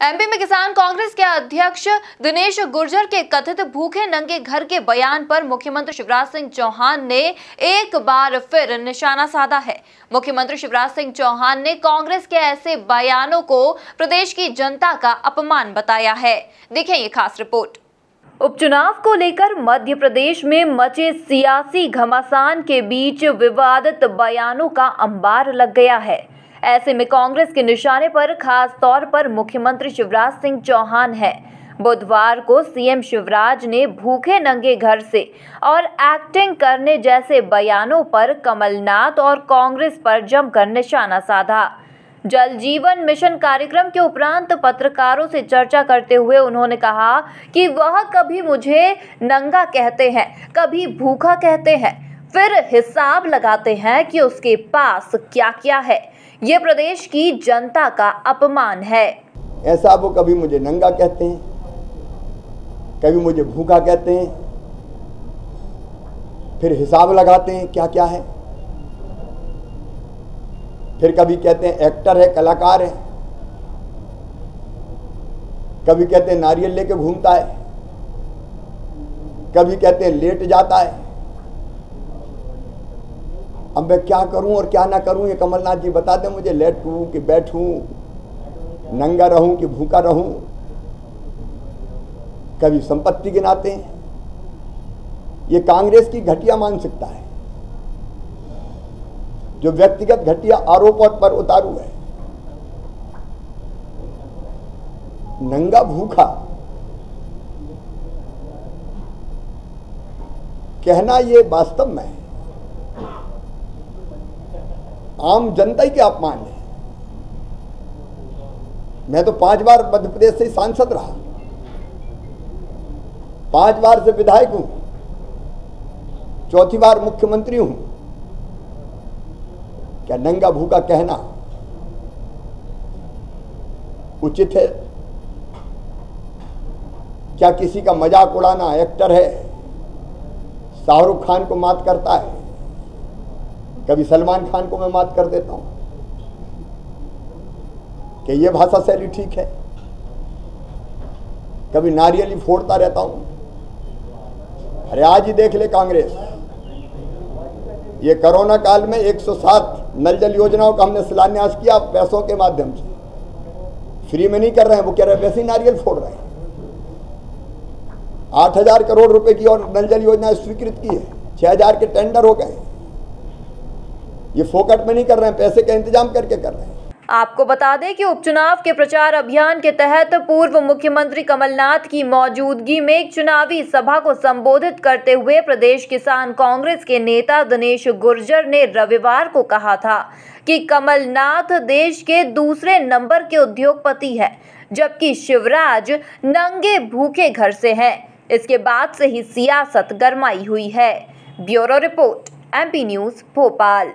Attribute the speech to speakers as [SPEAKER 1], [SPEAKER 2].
[SPEAKER 1] MP में किसान कांग्रेस के अध्यक्ष दिनेश गुर्जर के कथित भूखे नंगे घर के बयान पर मुख्यमंत्री शिवराज सिंह चौहान ने एक बार फिर निशाना साधा है। मुख्यमंत्री शिवराज सिंह चौहान ने कांग्रेस के ऐसे बयानों को प्रदेश की जनता का अपमान बताया है। देखें ये खास रिपोर्ट। उपचुनाव को लेकर मध्य प्रदेश में मचे सियासी घमासान के बीच विवादित बयानों का अंबार लग गया है। ऐसे में कांग्रेस के निशाने पर खास तौर पर मुख्यमंत्री शिवराज सिंह चौहान है। बुधवार को सीएम शिवराज ने भूखे नंगे घर से और एक्टिंग करने जैसे बयानों पर कमलनाथ और कांग्रेस पर जमकर निशाना साधा। जल जीवन मिशन कार्यक्रम के उपरांत पत्रकारों से चर्चा करते हुए उन्होंने कहा कि वह कभी मुझे नंगा कहते हैं, कभी भूखा कहते हैं, फिर हिसाब लगाते हैं कि उसके पास क्या क्या है। ये प्रदेश की जनता का अपमान है।
[SPEAKER 2] ऐसा वो कभी मुझे नंगा कहते हैं, कभी मुझे भूखा कहते हैं, फिर हिसाब लगाते हैं क्या क्या है। फिर कभी कहते हैं एक्टर है, कलाकार है, कभी कहते हैं नारियल लेके घूमता है, कभी कहते हैं लेट जाता है। अब मैं क्या करूँ और क्या ना करूँ, ये कमलनाथ जी बता दें मुझे, लेटूं कि बैठूं, नंगा रहूँ कि भूखा रहूँ। कभी संपत्ति गिनाते हैं। ये कांग्रेस की घटिया मानसिकता है। जो व्यक्तिगत घटिया आरोपों पर उतारू है। नंगा भूखा। कहना ये वास्तव में आम जनता ही के अपमान है मैं तो पाँच बार मध्य प्रदेश से सांसद रहा। पाँच बार से विधायक हूँ। चौथी बार मुख्यमंत्री हूँ। क्या नंगा भूखा कहना? उचित है। क्या किसी का मज़ाक उड़ाना? एक्टर है। शाहरुख खान को मात करता है। कभी सलमान खान को मैं मात कर देता हूँ कि ये भाषा शैली ठीक है। कभी नारियल ही फोड़ता रहता हूँ। अरे आज ही देख ले कांग्रेस। ये कोरोना काल में 107 नल जल योजनाओं का हमने शिलान्यास किया पैसों के माध्यम से। फ्री में नहीं कर रहे हैं, वो कह रहे हैं, वैसे ही नारियल फोड़ रहे हैं। आठ हज़ार करोड़ रुपए की और नल जल योजना स्वीकृत की है। छह हज़ार के टेंडर हो गए। ये फोकट में नहीं कर रहे हैं, पैसे का इंतज़ाम करके कर रहे हैं।
[SPEAKER 1] आपको बता दें कि उपचुनाव के प्रचार अभियान के तहत पूर्व मुख्यमंत्री कमलनाथ की मौजूदगी में एक चुनावी सभा को संबोधित करते हुए प्रदेश किसान कांग्रेस के नेता दिनेश गुर्जर ने रविवार को कहा था कि कमलनाथ देश के दूसरे नंबर के उद्योगपति है, जबकि शिवराज नंगे भूखे घर से हैं। इसके बाद से ही सियासत गरमाई हुई है। Bureau report, MP news, Bhopal.